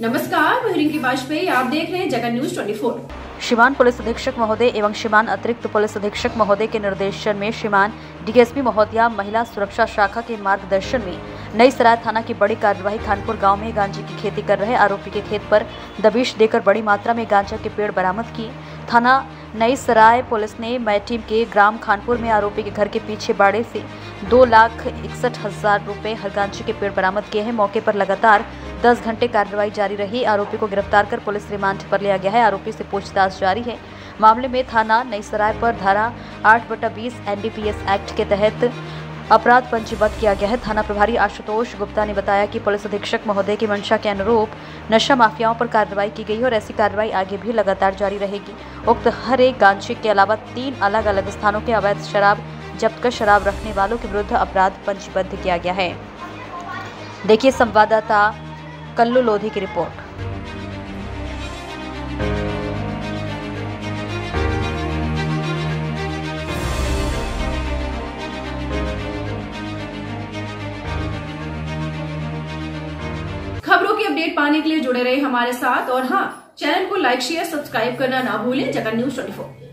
नमस्कार, मैं रिंकी वाजपेयी। आप देख रहे हैं जगन न्यूज़ 24 श्रीमान पुलिस अधीक्षक महोदय एवं श्रीमान अतिरिक्त पुलिस अधीक्षक महोदय के निर्देशन में श्रीमान डीएसपी महोदया महिला सुरक्षा शाखा के मार्गदर्शन में नई सराय थाना की बड़ी कार्यवाही खानपुर गाँव में गांजे की खेती कर रहे आरोपी के खेत पर दबिश देकर बड़ी मात्रा में गांजा के पेड़ बरामद की। थाना नई सराय पुलिस ने मैटीम के ग्राम खानपुर में आरोपी के घर के पीछे बाड़े से दो लाख इकसठ हज़ार रुपए हर गांजे के पेड़ बरामद किए हैं। मौके पर लगातार 10 घंटे कार्रवाई जारी रही। आरोपी को गिरफ़्तार कर पुलिस रिमांड पर लिया गया है। आरोपी से पूछताछ जारी है। मामले में थाना नई सराय पर धारा आठ बटा बीस एनडीपीएस एक्ट के तहत अपराध पंजीबद्ध किया गया है। थाना प्रभारी आशुतोष गुप्ता ने बताया कि पुलिस अधीक्षक महोदय की मंशा के अनुरूप नशा माफियाओं पर कार्रवाई की गई और ऐसी कार्रवाई आगे भी लगातार जारी रहेगी। उक्त हर एक गांजे के अलावा तीन अलग अलग स्थानों के अवैध शराब, जब्त कर शराब रखने वालों के विरुद्ध अपराध पंजीबद्ध किया गया है। देखिए, संवाददाता कल्लू लोधी की रिपोर्ट। खबरों की अपडेट पाने के लिए जुड़े रहे हमारे साथ और हाँ चैनल को लाइक शेयर सब्सक्राइब करना ना भूलें। जगन न्यूज़ 24